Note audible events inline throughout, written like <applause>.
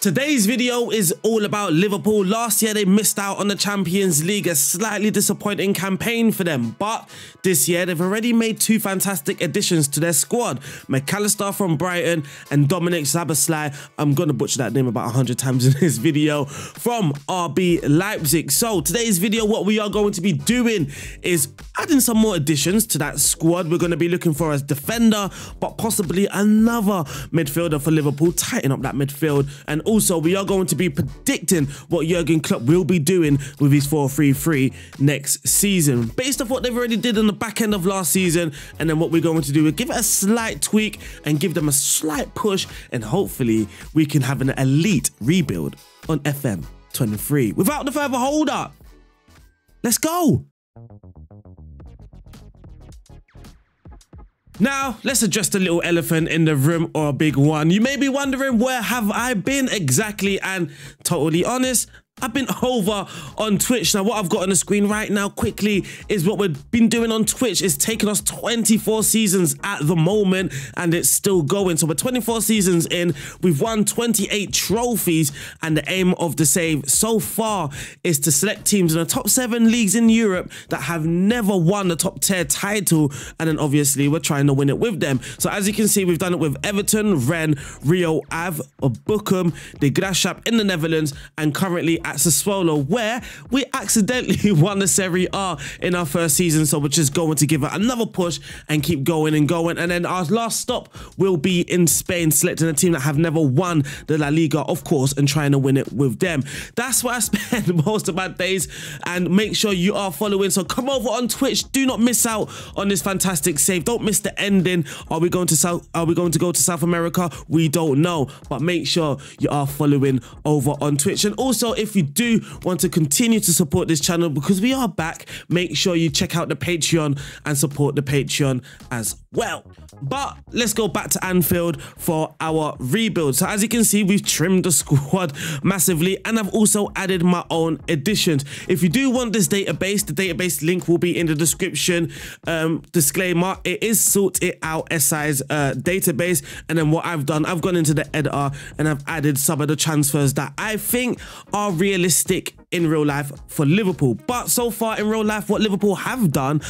Today's video is all about Liverpool. Last year they missed out on the Champions League, a slightly disappointing campaign for them. But this year they've already made two fantastic additions to their squad. Mac Allister from Brighton and Dominik Szoboszlai. I'm going to butcher that name about 100 times in this video from RB Leipzig. So today's video, what we are going to be doing is adding some more additions to that squad. We're going to be looking for a defender, but possibly another midfielder for Liverpool. Tighten up that midfield and also, we are going to be predicting what Jurgen Klopp will be doing with his 4-3-3 next season. Based off what they've already did on the back end of last season, and then what we're going to do is give it a slight tweak and give them a slight push, and hopefully we can have an elite rebuild on FM 23. Without the further hold up, let's go. Now, let's address the little elephant in the room or a big one. You may be wondering where have I been exactly and totally honest, I've been over on Twitch. Now, what I've got on the screen right now quickly is what we've been doing on Twitch. It's taken us 24 seasons at the moment and it's still going. So we're 24 seasons in. We've won 28 trophies and the aim of the save so far is to select teams in the top seven leagues in Europe that have never won the top tier title. And then obviously we're trying to win it with them. So as you can see, we've done it with Everton, Rennes, Rio Ave, Bochum, De Graafschap in the Netherlands and currently at Sassuolo, where we accidentally <laughs> won the Serie A in our first season. So we're just going to give it another push and keep going and going. And then our last stop will be in Spain, selecting a team that have never won the La Liga, of course, and trying to win it with them. That's where I <laughs> spend <laughs> most of my days. And make sure you are following. So come over on Twitch. Do not miss out on this fantastic save. Don't miss the ending. Are we going to South? Are we going to go to South America? We don't know, but make sure you are following over on Twitch. And also, if you you do want to continue to support this channel because we are back, make sure you check out the Patreon and support the Patreon as well. But let's go back to Anfield for our rebuild. So as you can see, we've trimmed the <laughs> squad massively and I've also added my own additions. If you do want this database, the database link will be in the description. Um, disclaimer, it is Sortitoutsi's uh, database. And then what I've done, I've gone into the editor and I've added some of the transfers that I think are realistic in real life for Liverpool. But so far in real life, what Liverpool have done,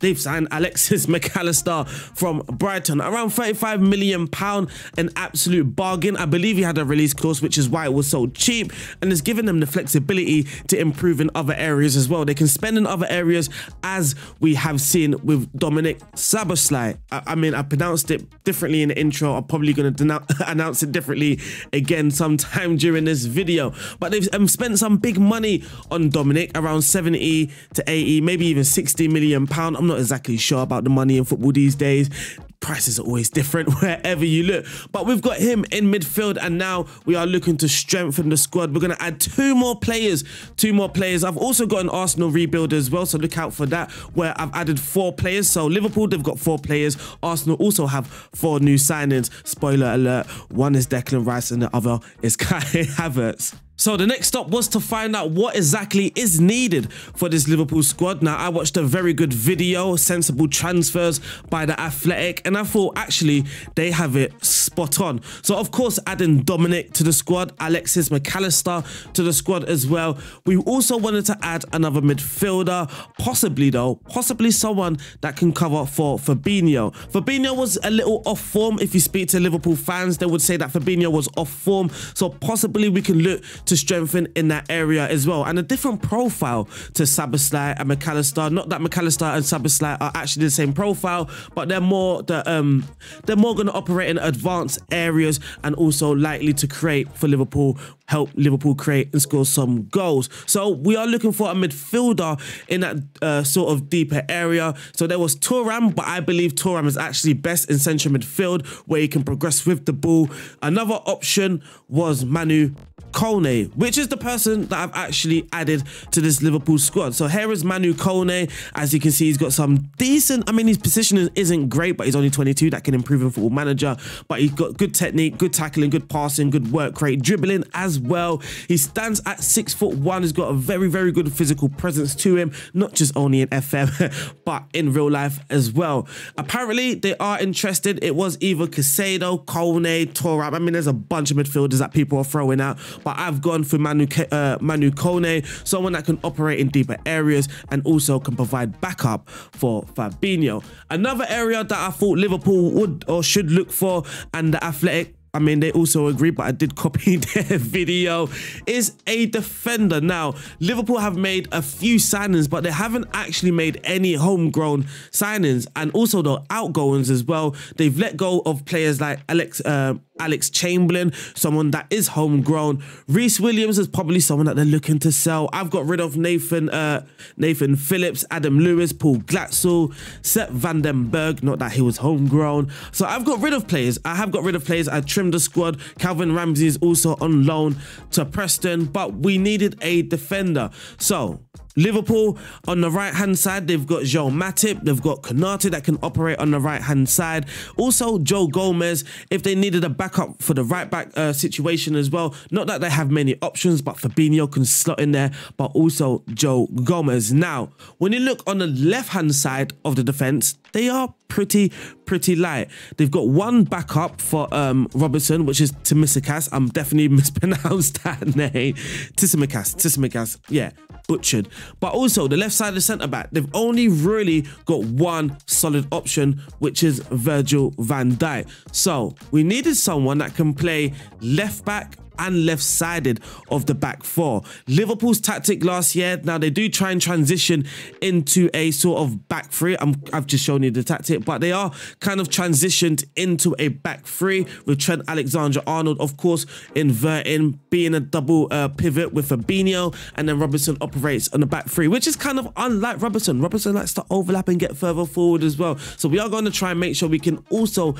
they've signed Alexis <laughs> Mac Allister from Brighton, around 35 million pound, an absolute bargain. I believe he had a release clause, which is why it was so cheap, and it's given them the flexibility to improve in other areas as well. They can spend in other areas, as we have seen with Dominik Szoboszlai. I, I mean, I pronounced it differently in the intro. I'm probably going <laughs> to announce it differently again sometime during this video, but they've um, spent some big money money on Dominik, around 70 to 80, maybe even 60 million pound. I'm not exactly sure about the money in football these days prices are always <laughs> different wherever you look. But we've got him in midfield and now we are looking to strengthen the squad. We're going to add two more players, two more players. I've also got an Arsenal rebuild as well, so look out for that where I've added four players. So Liverpool, they've got four players. Arsenal also have four new signings. Spoiler alert, one is Declan Rice and the other is <laughs> Kai Havertz. So the next stop was to find out what exactly is needed for this Liverpool squad. Now, I watched a very good video, sensible transfers by The Athletic, and I thought actually they have it spot on. So, of course, adding Dominik to the squad, Alexis Mac Allister to the squad as well. We also wanted to add another midfielder, possibly though, possibly someone that can cover for Fabinho. Fabinho was a little off form. If you speak to Liverpool fans, they would say that Fabinho was off form. So possibly we can look to strengthen in that area as well. And a different profile to Szoboszlai and Mac Allister. Not that Mac Allister and Szoboszlai are actually the same profile, but they're more the um they're more going to operate in advanced areas and also likely to create for Liverpool help Liverpool create and score some goals. So we are looking for a midfielder in that uh, sort of deeper area. So there was Thuram, but I believe Thuram is actually best in central midfield where he can progress with the ball. Another option was Manu Kone. Kone, which is the person that I've actually added to this Liverpool squad. So here is Manu Kone. As you can see, he's got some decent, I mean, his positioning isn't great, but he's only 22. That can improve in football manager. But he's got good technique, good tackling, good passing, good work rate, dribbling as well. He stands at six foot one. He's got a very, very good physical presence to him, not just only in FM, <laughs> but in real life as well. Apparently, they are interested. It was either Caicedo, Kone, Thuram. I mean, there's a bunch of midfielders that people are throwing out, but I've gone for Manu, uh, Manu Kone, someone that can operate in deeper areas and also can provide backup for Fabinho. Another area that I thought Liverpool would or should look for and the Athletic I mean, they also agree, but I did copy <laughs> their video, is a defender. Now, Liverpool have made a few signings, but they haven't actually made any homegrown signings. And also the outgoings as well. They've let go of players like Alex uh, Alex Chamberlain, someone that is homegrown. Rhys Williams is probably someone that they're looking to sell. I've got rid of Nathan uh, Nathan Phillips, Adam Lewis, Paul Glatzel, Sepp van den Berg, not that he was homegrown. So I've got rid of players. I have got rid of players. I trimmed the squad. Calvin Ramsey is also on loan to Preston, but we needed a defender. So Liverpool on the right hand side, they've got Joe Matip, they've got Konate that can operate on the right hand side. Also, Joe Gomez, if they needed a backup for the right back uh, situation as well. Not that they have many options, but Fabinho can slot in there, but also Joe Gomez. Now, when you look on the left hand side of the defense, they are pretty, pretty light. They've got one backup for um, Robertson, which is Tsimikas. I'm definitely <laughs> mispronounced that name. Tsimikas, Tsimikas, yeah butchered. But also the left side of the centre back, they've only really got one solid option, which is Virgil van Dijk. So we needed someone that can play left back and left sided of the back four. Liverpool's tactic last year, now they do try and transition into a sort of back three. i have just shown you the tactic, but they are kind of transitioned into a back three with Trent Alexander Arnold, of course, inverting, being a double uh, pivot with Fabinho, and then Robertson operates on the back three, which is kind of unlike Robertson. Robertson likes to overlap and get further forward as well. So we are going to try and make sure we can also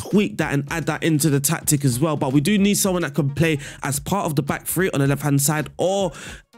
tweak that and add that into the tactic as well. But we do need someone that can play as part of the back three on the left hand side or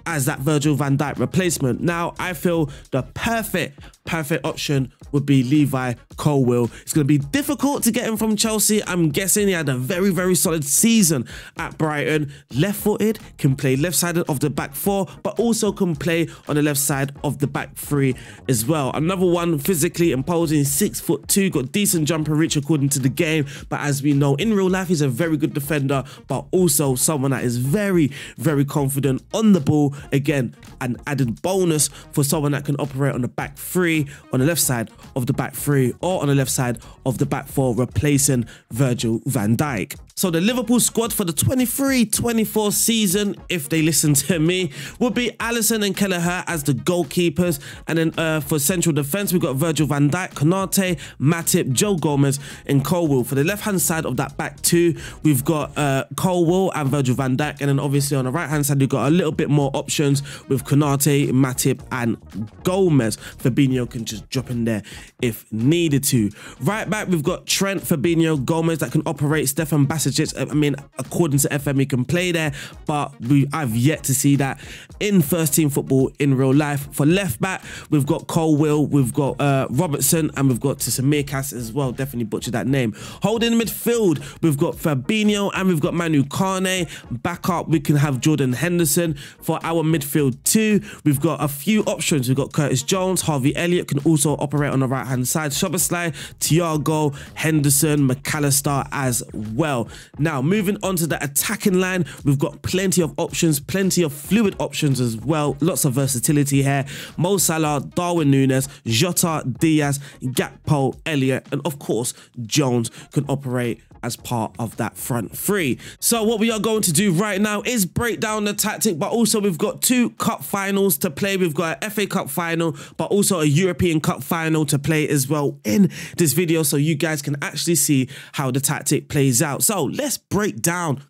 as that Virgil van Dijk replacement. Now, I feel the perfect perfect option would be Levi Colwill. It's going to be difficult to get him from Chelsea. I'm guessing he had a very, very solid season at Brighton. Left footed, can play left side of the back four, but also can play on the left side of the back three as well. Another one physically imposing, six foot two, got decent jumper reach according to the game. But as we know, in real life, he's a very good defender, but also someone that is very, very confident on the ball. Again, an added bonus for someone that can operate on the back three on the left side of the back three or on the left side of the back four, replacing Virgil van Dijk. So the Liverpool squad for the 23-24 season, if they listen to me, would be Alisson and Kelleher as the goalkeepers. And then uh, for central defence, we've got Virgil van Dijk, Konate, Matip, Joe Gomez, and Colwill. For the left-hand side of that back two, we've got uh, and Virgil van Dijk. And then obviously on the right-hand side, we've got a little bit more options with Konate, Matip, and Gomez. Fabinho can just drop in there if needed to. Right back, we've got Trent, Fabinho, Gomez that can operate, Stefan Bass I mean, according to FM, he can play there, but we I've yet to see that in first team football in real life. For left back, we've got Colwill, we've got uh, Robertson, and we've got Samir Tsimikas as well. Definitely butchered that name. Holding midfield, we've got Fabinho and we've got Manu Kone. Back up, we can have Jordan Henderson. For our midfield too, we've got a few options. We've got Curtis Jones, Harvey Elliott can also operate on the right hand side. Szoboszlai, Thiago, Henderson, Mac Allister as well. Now, moving on to the attacking line, we've got plenty of options, plenty of fluid options as well. Lots of versatility here. Mo Salah, Darwin Nunez, Jota, Diaz, Gakpo, Elliott, and of course, Jones can operate as part of that front three. So what we are going to do right now is break down the tactic, but also we've got two cup finals to play. We've got a FA Cup final, but also a European Cup final to play as well in this video so you guys can actually see how the tactic plays out. So let's break down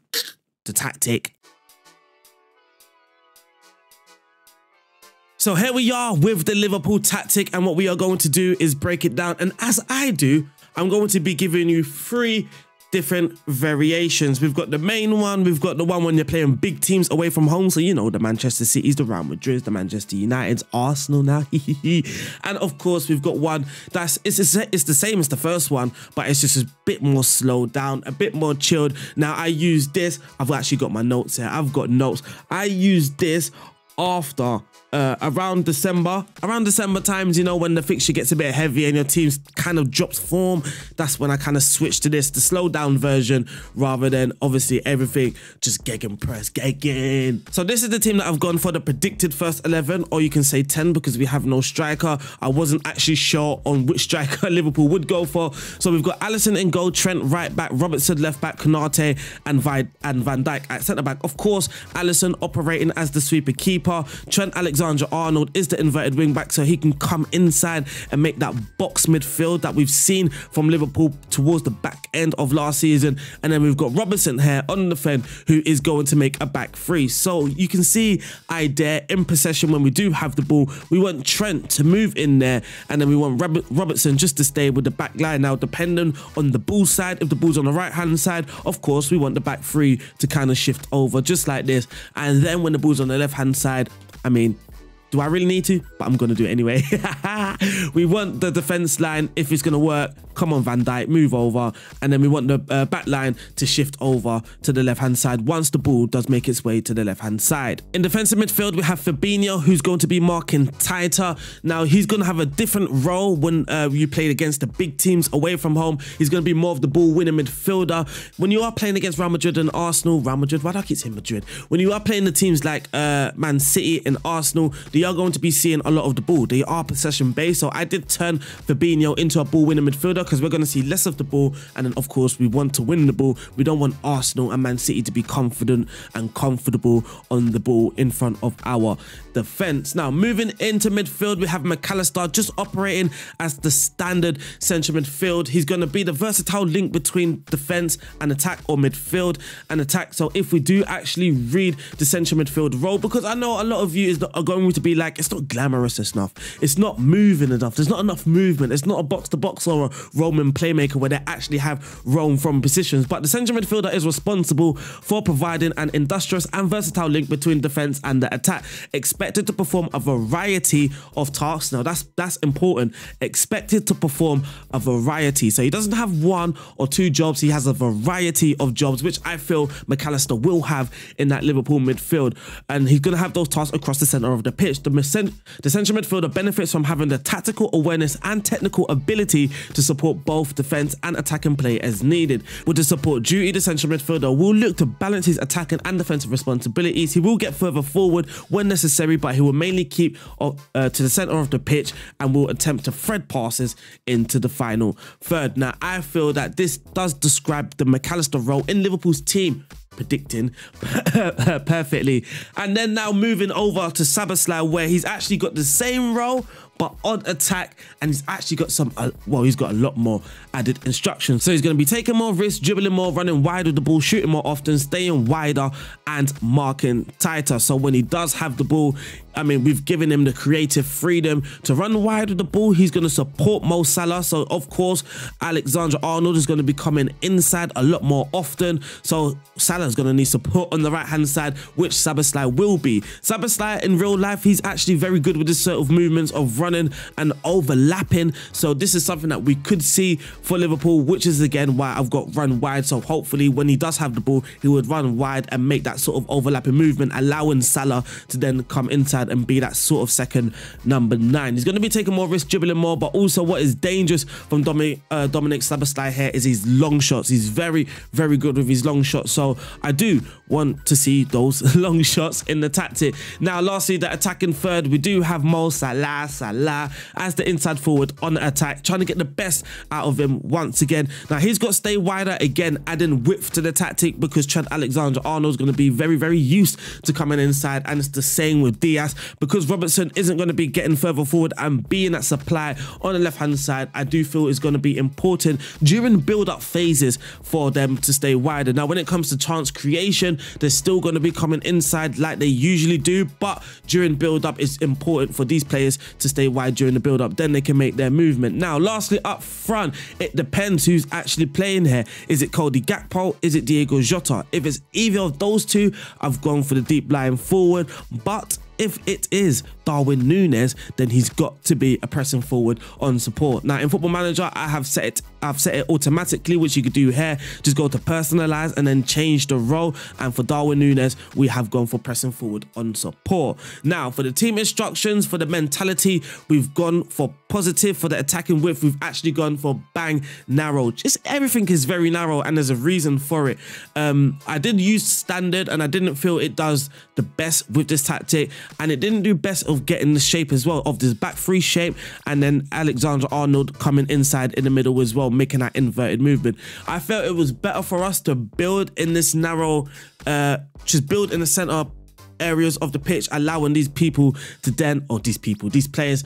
the tactic. So here we are with the Liverpool tactic and what we are going to do is break it down. And as I do, I'm going to be giving you three different variations. We've got the main one, we've got the one when you're playing big teams away from home. So, you know, the Manchester Cities, the Real Madrid, the Manchester Uniteds, Arsenal now. <laughs> and of course, we've got one that's it's, it's the same as the first one, but it's just a bit more slowed down, a bit more chilled. Now, I use this, I've actually got my notes here. I've got notes. I use this after uh, around December, around December times, you know, when the fixture gets a bit heavy and your team's kind of drops form, that's when I kind of switch to this, the slow down version, rather than obviously everything just Gegen press, Gegen. So this is the team that I've gone for the predicted first 11, or you can say 10 because we have no striker. I wasn't actually sure on which striker <laughs> Liverpool would go for. So we've got Alisson in goal, Trent right back, Robertson left back, Konate and, Vi and Van Dijk at centre back. Of course, Alisson operating as the sweeper keeper, Trent Alexander Alexander Arnold is the inverted wing back so he can come inside and make that box midfield that we've seen from Liverpool towards the back end of last season. And then we've got Robertson here on the fence who is going to make a back three. So you can see I dare in possession when we do have the ball. We want Trent to move in there and then we want Robertson just to stay with the back line. Now, depending on the ball side, if the ball's on the right hand side, of course, we want the back three to kind of shift over just like this. And then when the ball's on the left hand side, I mean, do I really need to? But I'm going to do it anyway. <laughs> we want the defense line, if it's going to work, come on Van Dijk, move over. And then we want the uh, back line to shift over to the left-hand side once the ball does make its way to the left-hand side. In defensive midfield, we have Fabinho, who's going to be marking tighter. Now, he's going to have a different role when uh, you play against the big teams away from home. He's going to be more of the ball-winning midfielder. When you are playing against Real Madrid and Arsenal, Real Madrid, why do I keep saying Madrid? When you are playing the teams like uh, Man City and Arsenal, they are going to be seeing a lot of the ball. They are possession based. So I did turn Fabinho into a ball winning because we're going to see less of the ball. And then, of course, we want to win the ball. We don't want Arsenal and Man City to be confident and comfortable on the ball in front of our defense. Now, moving into midfield, we have Mac Allister just operating as the standard central midfield. He's going to be the versatile link between defense and attack or midfield and attack. So if we do actually read the central midfield role, because I know a lot of you are going to be like, it's not glamorous enough. It's not moving enough. There's not enough movement. It's not a box to box or a roaming playmaker where they actually have roam from positions. But the central midfielder is responsible for providing an industrious and versatile link between defense and the attack. Expected to perform a variety of tasks. Now that's that's important. Expected to perform a variety. So he doesn't have one or two jobs. He has a variety of jobs, which I feel Mac Allister will have in that Liverpool midfield. And he's going to have those tasks across the centre of the pitch the, the central midfielder benefits from having the tactical awareness and technical ability to support both defence and attacking play as needed. With the support duty, the central midfielder will look to balance his attacking and defensive responsibilities. He will get further forward when necessary, but he will mainly keep uh, to the centre of the pitch and will attempt to thread passes into the final third. Now, I feel that this does describe the Mac Allister role in Liverpool's team predicting <laughs> perfectly. And then now moving over to Szoboszlai where he's actually got the same role but on attack and he's actually got some uh, well he's got a lot more added instructions so he's going to be taking more risks dribbling more running wide with the ball shooting more often staying wider and marking tighter so when he does have the ball I mean, we've given him the creative freedom to run wide with the ball. He's going to support Mo Salah. So, of course, Alexander Arnold is going to be coming inside a lot more often. So, Salah's going to need support on the right-hand side, which Szoboszlai will be. Szoboszlai, in real life, he's actually very good with this sort of movements of running and overlapping. So, this is something that we could see for Liverpool, which is, again, why I've got run wide. So, hopefully, when he does have the ball, he would run wide and make that sort of overlapping movement, allowing Salah to then come inside and be that sort of second number nine. He's going to be taking more risk, dribbling more, but also what is dangerous from Dominik uh, Dominik Szoboszlai here is his long shots. He's very, very good with his long shots. So I do want to see those <laughs> long shots in the tactic. Now, lastly, the attacking third, we do have Mo Salah, Salah as the inside forward on the attack, trying to get the best out of him once again. Now, he's got to stay wider again, adding width to the tactic because Trent Alexander-Arnold is going to be very, very used to coming inside. And it's the same with Diaz because Robertson isn't going to be getting further forward and being that supply on the left-hand side, I do feel is going to be important during build-up phases for them to stay wider. Now, when it comes to chance creation, they're still going to be coming inside like they usually do, but during build up, it's important for these players to stay wide during the build-up, then they can make their movement. Now, lastly, up front, it depends who's actually playing here. Is it Cody Gakpo? Is it Diego Jota? If it's either of those two, I've gone for the deep lying forward. But if it is Darwin Nunez, then he's got to be a pressing forward on support. Now in Football Manager, I have set it, I've set it automatically, which you could do here. Just go to personalize and then change the role. And for Darwin Nunez, we have gone for pressing forward on support. Now for the team instructions, for the mentality, we've gone for positive. For the attacking width, we've actually gone for bang narrow. Just everything is very narrow and there's a reason for it. Um, I did use standard and I didn't feel it does the best with this tactic and it didn't do best of getting the shape as well of this back three shape and then Alexander Arnold coming inside in the middle as well making that inverted movement. I felt it was better for us to build in this narrow uh just build in the center areas of the pitch, allowing these people to then, or these people, these players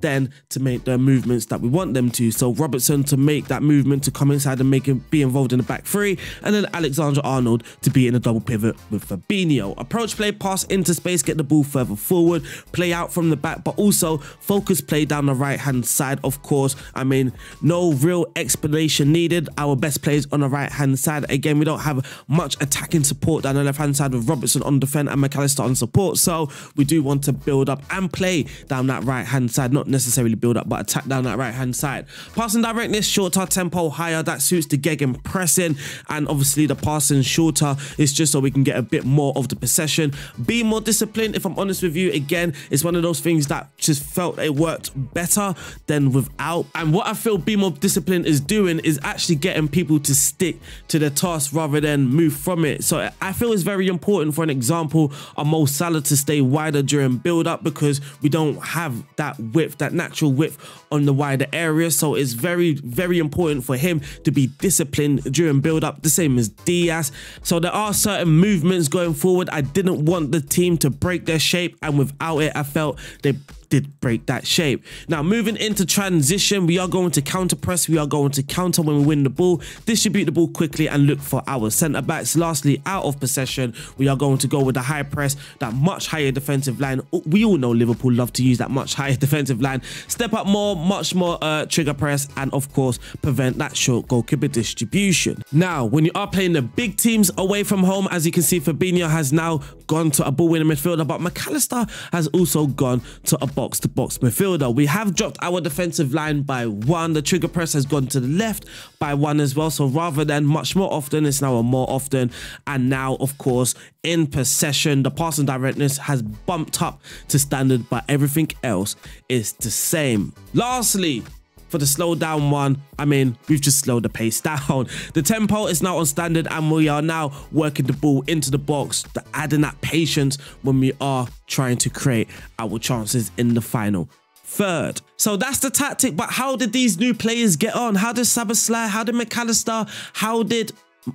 then to make their movements that we want them to. So Robertson to make that movement to come inside and make him be involved in the back three, and then Alexander Arnold to be in a double pivot with Fabinho. Approach play, pass into space, get the ball further forward, play out from the back, but also focus play down the right hand side. Of course, I mean, no real explanation needed. Our best players on the right hand side. Again, we don't have much attacking support down the left hand side with Robertson on defense and Mac On support. So we do want to build up and play down that right hand side, not necessarily build up, but attack down that right hand side. Passing directness, shorter, tempo higher, that suits the Gegen pressing. And obviously the passing shorter is just so we can get a bit more of the possession. Be more disciplined, if I'm honest with you, again, it's one of those things that just felt it worked better than without. And what I feel be more disciplined is doing is actually getting people to stick to the task rather than move from it. So I feel it's very important for an example, a Mo Salah to stay wider during build up because we don't have that width, that natural width on the wider area. So it's very, very important for him to be disciplined during build up, the same as Diaz. So there are certain movements going forward. I didn't want the team to break their shape, and without it, I felt they did break that shape. Now, moving into transition, we are going to counter press. We are going to counter when we win the ball, distribute the ball quickly and look for our centre backs. Lastly, out of possession, we are going to go with the high press, that much higher defensive line. We all know Liverpool love to use that much higher <laughs> defensive line. Step up more, much more uh, trigger press, and of course, prevent that short goalkeeper distribution. Now, when you are playing the big teams away from home, as you can see, Fabinho has now gone to a ball winning midfielder, but Mac Allister has also gone to a box to box midfielder. We have dropped our defensive line by one. The trigger press has gone to the left by one as well. So rather than much more often, it's now a more often. And now, of course, in possession, the passing directness has bumped up to standard, but everything else is the same. Lastly, for the slow down one, I mean, we've just slowed the pace down. <laughs> The tempo is now on standard and we are now working the ball into the box, adding that patience when we are trying to create our chances in the final third. So that's the tactic, but how did these new players get on? How did Szoboszlai, how did Mac Allister, how did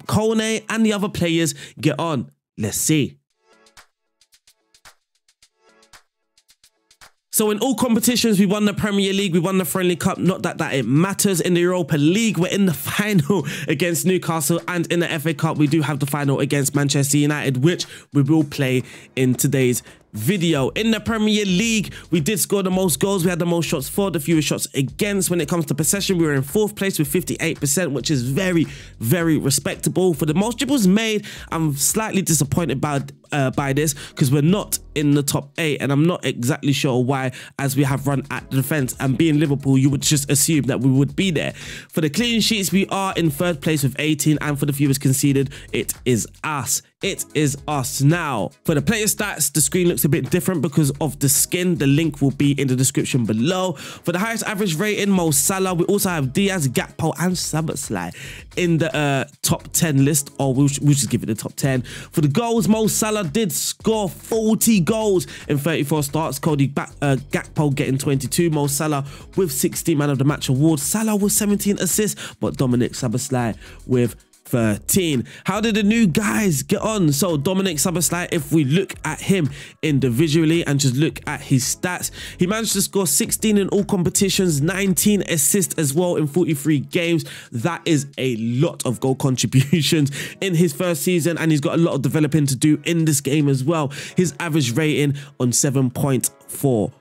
Kone and the other players get on? Let's see. So in all competitions, we won the Premier League, we won the Friendly Cup. Not that that it matters. In the Europa League, we're in the <laughs> final against Newcastle, and in the FA Cup, we do have the final against Manchester United, which we will play in today's video. In the Premier League, we did score the most goals. We had the most shots for, the fewest shots against. When it comes to possession, we were in fourth place with 58%, which is very, very respectable. For the most dribbles made, I'm slightly disappointed by, uh, by this because we're not in the top eight and I'm not exactly sure why as we have run at the defence and being Liverpool you would just assume that we would be there. For the clean sheets we are in third place with 18 and for the fewest conceded it is us it is us now. For the player stats, the screen looks a bit different because of the skin. The link will be in the description below. For the highest average rating, Mo Salah. We also have Diaz, Gakpo, and Szoboszlai in the uh, top 10 list, or we'll, we'll just give it the top 10. For the goals, Mo Salah did score 40 goals in 34 starts. Cody uh, Gakpo getting 22. Mo Salah with 16 man of the match award. Salah with 17 assists, but Dominik Szoboszlai with 13. How did the new guys get on? So Dominik Szoboszlai, if we look at him individually and just look at his stats, he managed to score 16 in all competitions, 19 assists as well in 43 games. That is a lot of goal <laughs> contributions in his first season and he's got a lot of developing to do in this game as well. His average rating on 7.4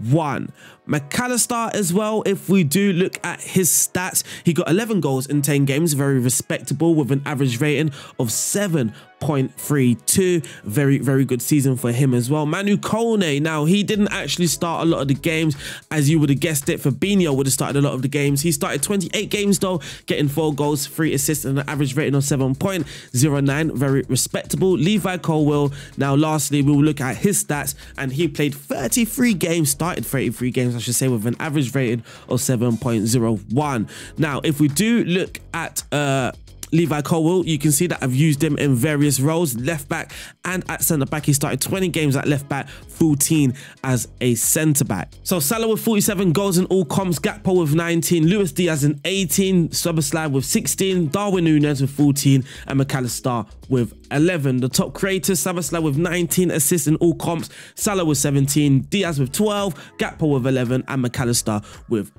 1. Mac Allister as well, if we do look at his stats, he got 11 goals in 10 games, very respectable with an average rating of 7 0.32. Very, very good season for him as well. Manu Kone, now he didn't actually start a lot of the games as you would have guessed it. Fabinho would have started a lot of the games. He started 28 games though, getting four goals, three assists and an average rating of 7.09. Very respectable. Levi Colwill. Now, lastly, we will look at his stats and he played 33 games, started 33 games, should say, with an average rating of 7.01. Now, if we do look at uh Levi Colwill, you can see that I've used him in various roles, left back and at centre back. He started 20 games at left back, 14 as a centre back. So Salah with 47 goals in all comps, Gakpo with 19, Luis Diaz in 18, Szoboszlai with 16, Darwin Nunez with 14, and Mac Allister with 11. The top creators, Szoboszlai with 19 assists in all comps, Salah with 17, Diaz with 12, Gakpo with 11, and Mac Allister with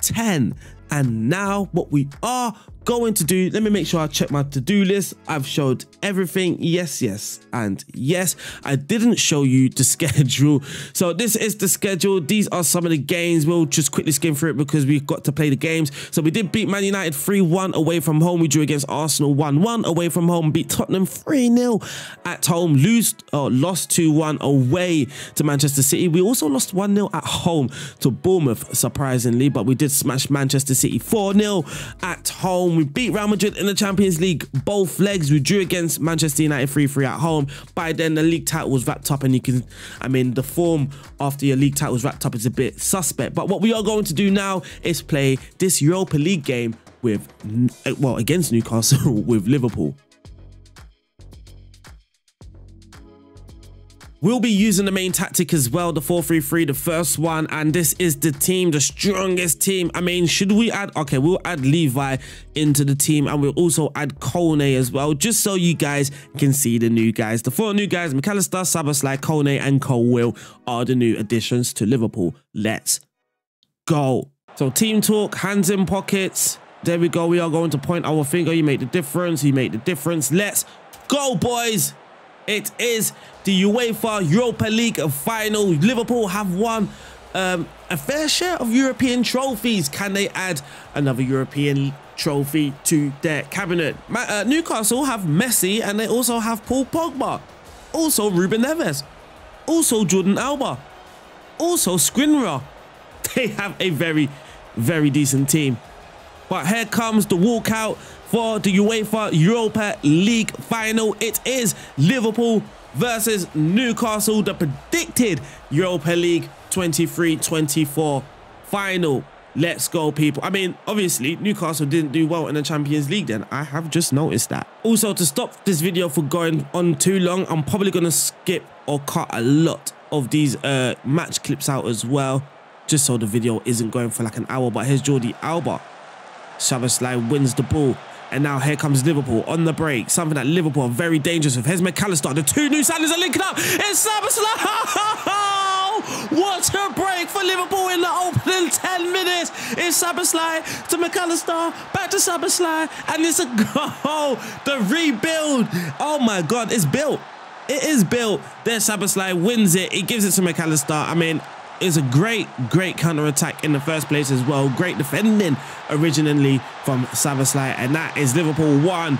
10. And now what we are going to do, let me make sure I check my to-do list. I've showed everything. Yes, yes, and yes. I didn't show you the <laughs> schedule. So this is the schedule. These are some of the games. We'll just quickly skim through it because we've got to play the games. So we did beat Man United 3-1 away from home. We drew against Arsenal 1-1 away from home. Beat Tottenham 3-0 at home. Lose or lost 2-1 away to Manchester City. We also lost 1-0 at home to Bournemouth, surprisingly. But we did smash Manchester City 4-0 at home. We beat Real Madrid in the Champions League both legs. We drew against Manchester United 3-3 at home. By then, the league title was wrapped up and you can, I mean, the form after your league title was wrapped up is a bit suspect. But what we are going to do now is play this Europa League game with, uh, well, against Newcastle <laughs> with Liverpool. We'll be using the main tactic as well, the 4-3-3, the first one, and this is the team, the strongest team. I mean, should we add, okay, we'll add Levi into the team, and we'll also add Kone as well, just so you guys can see the new guys. The four new guys, Mac Allister, Szoboszlai, Kone, and Colwill are the new additions to Liverpool. Let's go. So team talk, hands in pockets. There we go. We are going to point our finger. You make the difference. You make the difference. Let's go, boys. It is the UEFA Europa League final. Liverpool have won um, a fair share of European trophies. Can they add another European trophy to their cabinet? Uh, Newcastle have Messi and they also have Paul Pogba. Also Ruben Neves. Also Jordan Alba. Also Skriniar. <laughs> They have a very, very decent team. But here comes the walkout for the UEFA Europa League final. It is Liverpool versus Newcastle, the predicted Europa League 23-24 final. Let's go, people. I mean, obviously, Newcastle didn't do well in the Champions League then. I have just noticed that. Also, to stop this video from going on too long, I'm probably going to skip or cut a lot of these uh, match clips out as well, just so the video isn't going for like an hour. But here's Jordi Alba. Szoboszlai wins the ball. And now here comes Liverpool on the break. Something that Liverpool are very dangerous with. Here's Mac Allister. The two new signings are linking up. It's Szoboszlai. <laughs> What a break for Liverpool in the opening 10 minutes. It's Szoboszlai to Mac Allister. Back to Szoboszlai. And it's a <laughs> goal. The rebuild. Oh my God. It's built. It is built. There Szoboszlai wins it. He gives it to Mac Allister. I mean, is a great, great counter attack in the first place as well. Great defending originally from Szoboszlai, and that is Liverpool 1,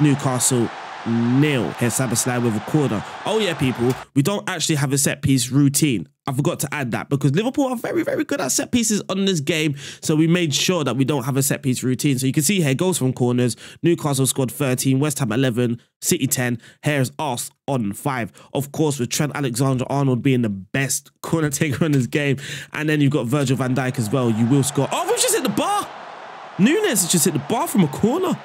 Newcastle nil. Here's Szoboszlai with a corner. Oh yeah, people, we don't actually have a set piece routine. I forgot to add that because Liverpool are very, very good at set pieces on this game. So we made sure that we don't have a set piece routine. So you can see here, goals from corners. Newcastle scored 13, West Ham 11, City 10. Here's us on 5. Of course, with Trent Alexander-Arnold being the best corner taker in this game. And then you've got Virgil van Dijk as well. You will score. Oh, we've just hit the bar. Nunez has just hit the bar from a corner.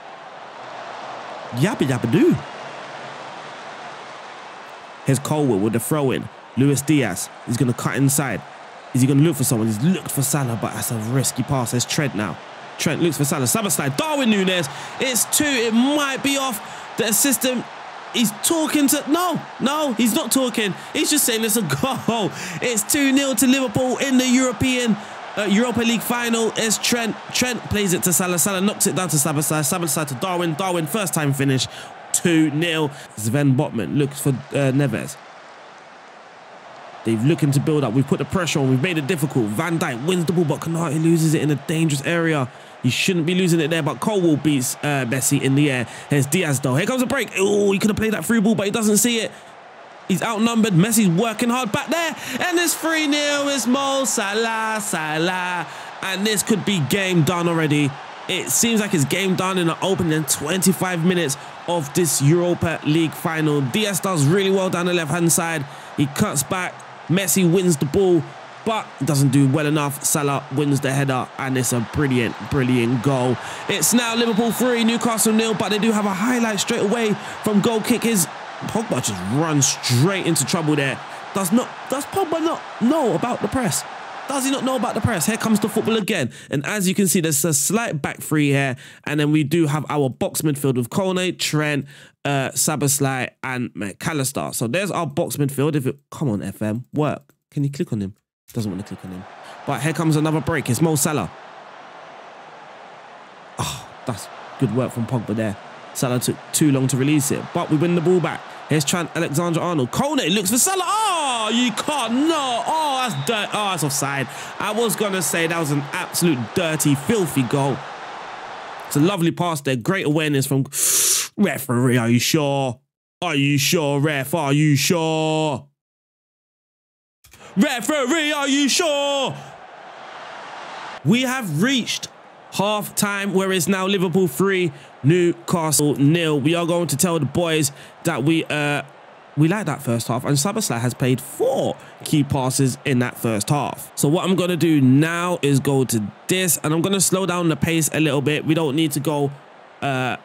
Yabba yabba doo. Here's Colwill with the throw in. Luis Diaz is going to cut inside. Is he going to look for someone? He's looked for Salah, but that's a risky pass. There's Trent now. Trent looks for Salah. Szoboszlai. Darwin Nunez. It's two. It might be off. The assistant He's talking to... No, no, he's not talking. He's just saying it's a goal. It's 2-0 to Liverpool in the European uh, Europa League final. It's Trent. Trent plays it to Salah. Salah knocks it down to Szoboszlai. Szoboszlai to Darwin. Darwin, first time finish. 2-0. Sven Botman looks for uh, Neves. They've looking to build up. We've put the pressure on. We've made it difficult. Van Dijk wins the ball, but Konate loses it in a dangerous area. He shouldn't be losing it there, but Colwill beats uh, Messi in the air. Here's Diaz, though. Here comes a break. Oh, he could have played that free ball, but he doesn't see it. He's outnumbered. Messi's working hard back there. And it's 3-0. It's Mo Salah, Salah. And this could be game done already. It seems like it's game done in the opening 25 minutes of this Europa League final. Diaz does really well down the left-hand side. He cuts back. Messi wins the ball, but doesn't do well enough. Salah wins the header, and it's a brilliant, brilliant goal. It's now Liverpool 3, Newcastle nil, but they do have a highlight straight away from goal kick. His Pogba just runs straight into trouble there. Does not does Pogba not know about the press? Does he not know about the press? Here comes the football again. And as you can see, there's a slight back three here. And then we do have our box midfield with Kone, Trent, uh, Szoboszlai, and Mac Allister. So there's our box midfield. If it, come on, FM, work. Can you click on him? Doesn't want to click on him. But here comes another break. It's Mo Salah. Oh, that's good work from Pogba there. Salah took too long to release it, but we win the ball back. Here's Trent Alexander-Arnold. Kone looks for Salah. Oh, you can't. No. Oh, that's dirt. Oh, that's offside. I was going to say that was an absolute dirty, filthy goal. It's a lovely pass there. Great awareness from <sighs> referee. Are you sure? Are you sure, ref? Are you sure? Referee, are you sure? We have reached half time, where it's now Liverpool 3, Newcastle nil. We are going to tell the boys that we uh we like that first half, and Szoboszlai has played four key passes in that first half. So what I'm going to do now is go to this, and I'm going to slow down the pace a little bit. We don't need to go uh,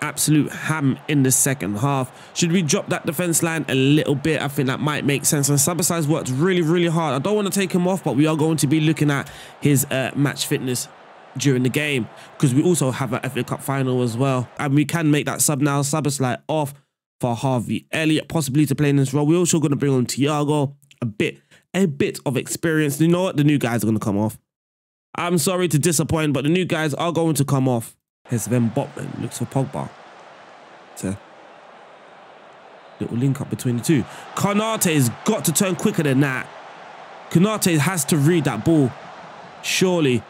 absolute ham in the second half. Should we drop that defense line a little bit? I think that might make sense. And Szoboszlai's worked really, really hard. I don't want to take him off, but we are going to be looking at his uh, match fitness during the game because we also have an FA Cup final as well. And we can make that sub now. Szoboszlai off for Harvey Elliott, possibly to play in this role. We're also going to bring on Thiago, a bit, a bit of experience. You know what? The new guys are going to come off. I'm sorry to disappoint, but the new guys are going to come off. Here's Sven Botman, looks for Pogba. It's a little link up between the two. Konate's got to turn quicker than that. Konate has to read that ball. Surely.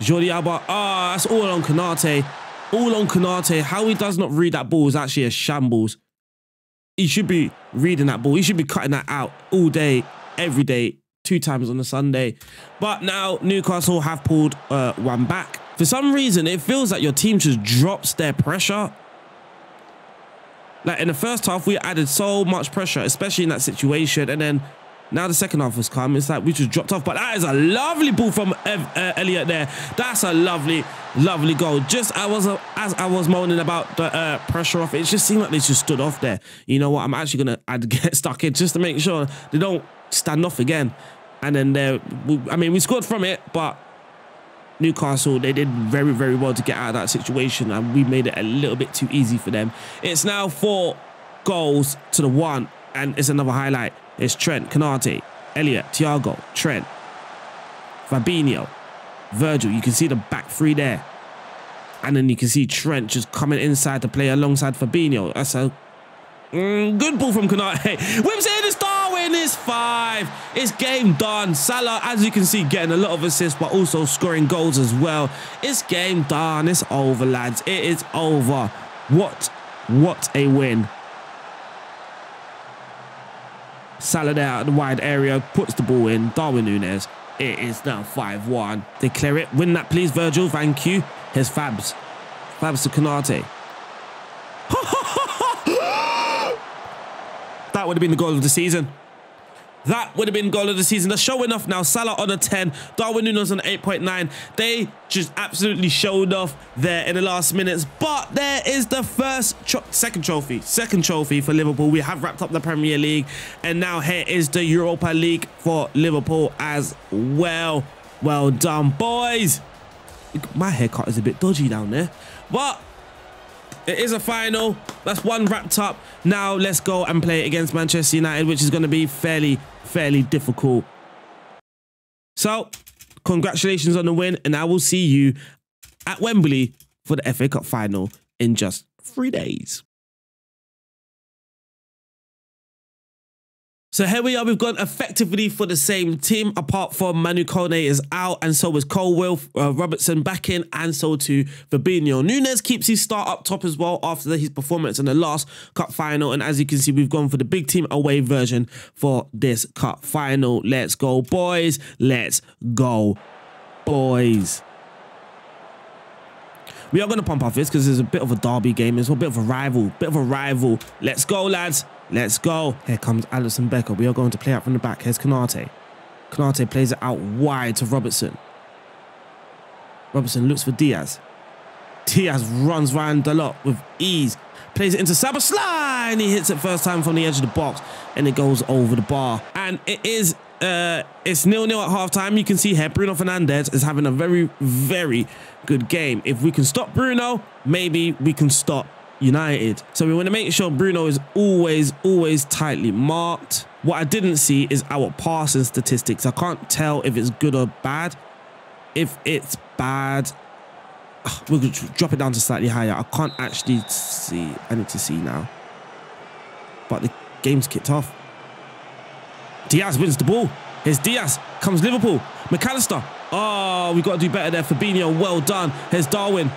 Jordi Alba, ah, oh, that's all on Konate. All on Konate. How he does not read that ball is actually a shambles he should be reading that ball. He should be cutting that out all day, every day, two times on a Sunday. But now Newcastle have pulled uh, one back. For some reason, it feels like your team just drops their pressure. Like in the first half, we added so much pressure, especially in that situation. And then now the second half has come. It's like we just dropped off. But that is a lovely ball from Ev, uh, Elliott there. That's a lovely, lovely goal. Just I was uh, as I was moaning about the uh, pressure off, it just seemed like they just stood off there. You know what? I'm actually gonna <laughs> get stuck in just to make sure they don't stand off again. And then there, I mean, we scored from it, but Newcastle, they did very, very well to get out of that situation, and we made it a little bit too easy for them. It's now four goals to the one, and it's another highlight. It's Trent, Konate, Elliott, Thiago, Trent, Fabinho, Virgil. You can see the back three there. And then you can see Trent just coming inside to play alongside Fabinho. That's a mm, good ball from Konate. <laughs> Whips it in, it's Darwin, it's five. It's game done. Salah, as you can see, getting a lot of assists, but also scoring goals as well. It's game done. It's over, lads. It is over. What, what a win. Salah there out the wide area, puts the ball in. Darwin Nunez. It is now 5-1. Declare it. Win that, please, Virgil. Thank you. Here's Fabs. Fabs to Konate. <laughs> that would have been the goal of the season. That would have been goal of the season. They're showing off now. Salah on a 10. Darwin Nunez on 8.9. They just absolutely showed off there in the last minutes. But there is the first, second trophy. Second trophy for Liverpool. We have wrapped up the Premier League. And now here is the Europa League for Liverpool as well. Well done, boys. My haircut is a bit dodgy down there. But it is a final. That's one wrapped up. Now let's go and play against Manchester United, which is going to be fairly, fairly difficult. So, congratulations on the win, and I will see you at Wembley for the FA Cup final in just three days. So here we are. We've gone effectively for the same team, apart from Manu Kone is out, and so is Colwill, uh, Robertson back in, and so too Fabinho. Nunez keeps his start up top as well after his performance in the last cup final. And as you can see, we've gone for the big team away version for this cup final. Let's go, boys. Let's go, boys. We are going to pump our fist because it's a bit of a derby game. It's a bit of a rival, bit of a rival. Let's go, lads. Let's go. Here comes Alisson Becker. We are going to play out from the back. Here's Konate. Konate plays it out wide to Robertson. Robertson looks for Diaz. Diaz runs round the lot with ease. Plays it into Szoboszlai and he hits it first time from the edge of the box and it goes over the bar. And it is uh, it's nil-nil at halftime. You can see here Bruno Fernandes is having a very, very good game. If we can stop Bruno, maybe we can stop United. So we want to make sure Bruno is always, always tightly marked. What I didn't see is our passing statistics. I can't tell if it's good or bad. If it's bad, <sighs> we'll drop it down to slightly higher. I can't actually see. I need to see now. But the game's kicked off. Diaz wins the ball. Here's Diaz. Comes Liverpool. Mac Allister. Oh, we've got to do better there. Fabinho, well done. Here's Darwin.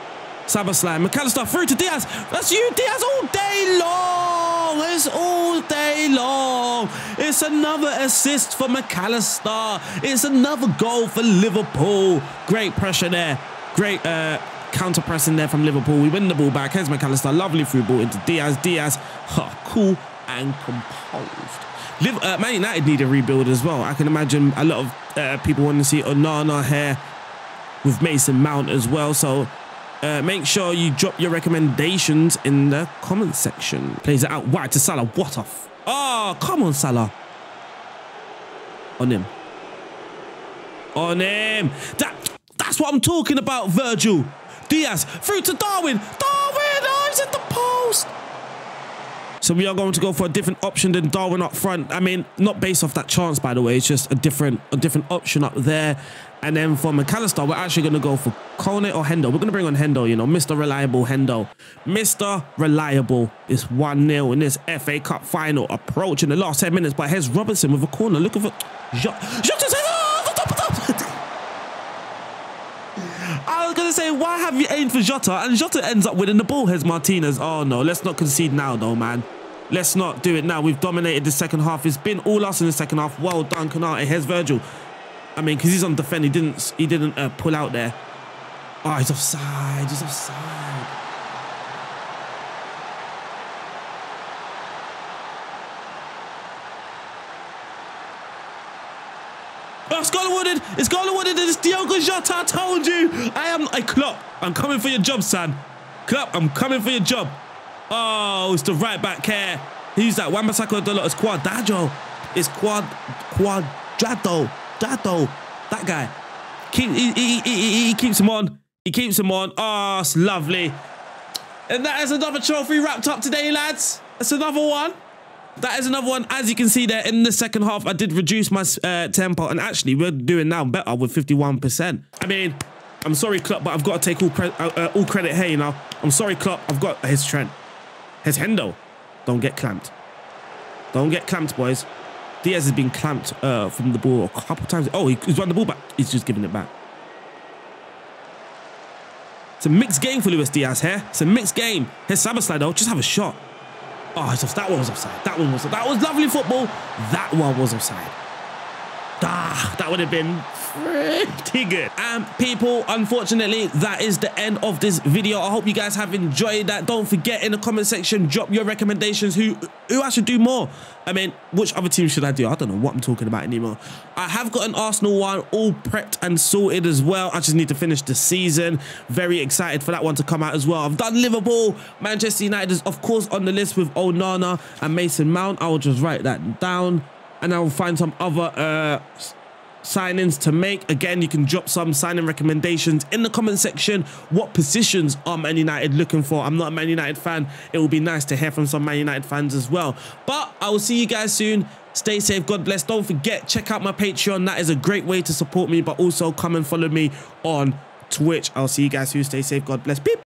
Szoboszlai. Mac Allister through to Diaz. That's you, Diaz, all day long. It's all day long. It's another assist for Mac Allister. It's another goal for Liverpool. Great pressure there. Great uh, counter pressing there from Liverpool. We win the ball back. Here's Mac Allister. Lovely through ball into Diaz. Diaz, huh, cool and composed. Uh, Man United need a rebuild as well. I can imagine a lot of uh, people want to see Onana here with Mason Mount as well. So uh, make sure you drop your recommendations in the comment section. Plays it out wide to Salah. What off? Oh, come on, Salah. On him. On him. That, that's what I'm talking about, Virgil. Diaz through to Darwin. Darwin, oh, he's at the post. So we are going to go for a different option than Darwin up front. I mean, not based off that chance, by the way. It's just a different a different option up there. And then for Mac Allister, we're actually going to go for Kone or Hendo. We're going to bring on Hendo, you know, Mr. Reliable Hendo. Mr. Reliable is 1-0 in this FA Cup final approach in the last 10 minutes. But here's Robertson with a corner. Look at it. Jota's I was going to say, why have you aimed for Jota? And Jota ends up winning the ball. Here's Martinez. Oh, no. Let's not concede now, though, man. Let's not do it now. We've dominated the second half. It's been all us in the second half. Well done, Konate. Here's Virgil. I mean, because he's on defend, he didn't he didn't uh, pull out there. Oh, he's offside. He's offside. Oh, it's Garland Wooded. It's Garland Wooded. It's Diogo Jota. I told you. I am. a Klopp. I'm coming for your job, son. Klopp, I'm coming for your job. Oh, it's the right back here. Who's that? Wan-Bissaka Dalot. It's Cuadrado. It's Quad Cuadrado. Dato. That guy. Keep, he, he, he, he keeps him on. He keeps him on. Oh, it's lovely. And that is another trophy wrapped up today, lads. That's another one. That is another one. As you can see there, in the second half, I did reduce my uh, tempo. And actually, we're doing now better with 51%. I mean, I'm sorry, Klopp, but I've got to take all, uh, uh, all credit here, you know. I'm sorry, Klopp. I've got his Trent. His Hendo. Don't get clamped. Don't get clamped, boys. Diaz has been clamped uh, from the ball a couple times. Oh, he's run the ball back. He's just giving it back. It's a mixed game for Luis Diaz here. It's a mixed game. Here's Szoboszlai though. Just have a shot. Oh, it's off. that one was offside. That one was that was lovely football. That one was offside. Ah, that would have been pretty good. And people, unfortunately, that is the end of this video. I hope you guys have enjoyed that. Don't forget in the comment section, drop your recommendations. Who who I should do more? I mean, which other team should I do? I don't know what I'm talking about anymore. I have got an Arsenal one all prepped and sorted as well. I just need to finish the season. Very excited for that one to come out as well. I've done Liverpool. Manchester United is, of course, on the list with Onana and Mason Mount. I will just write that down and I will find some other uh, signings to make. Again, you can drop some signing recommendations in the comment section. What positions are Man United looking for? I'm not a Man United fan. It will be nice to hear from some Man United fans as well. But I will see you guys soon. Stay safe. God bless. Don't forget, check out my Patreon. That is a great way to support me, but also come and follow me on Twitch. I'll see you guys soon. Stay safe. God bless. Beep.